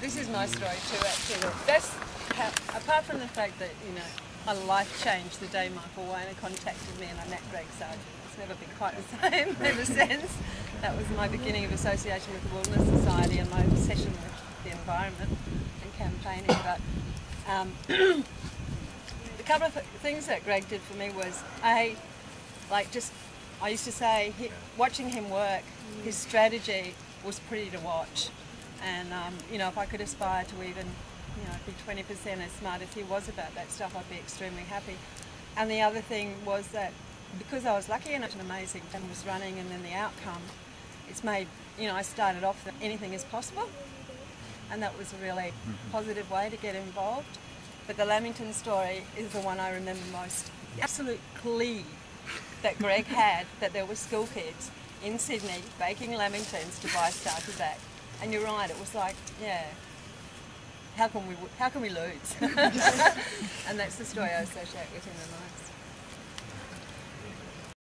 this is my story too, actually. That's how, apart from the fact that you know my life changed the day Michael Weiner contacted me and I met Greg Sargent. It's never been quite the same ever since. That was my beginning of association with the Wilderness Society and my obsession with the environment and campaigning. But um, a couple of th- things that Greg did for me was a like just I used to say he, watching him work, his strategy was pretty to watch, and um, you know if I could aspire to even you know be 20% as smart as he was about that stuff, I'd be extremely happy. And the other thing was that because I was lucky enough, an amazing and was running, and then the outcome, it's made you know I started off that anything is possible, and that was a really positive way to get involved. But the Lamington story is the one I remember most. The absolute plea that Greg had that there were school kids in Sydney baking lamingtons to buy starter back. And you're right, it was like, yeah, how can we how can we lose? and that's the story I associate with him the most.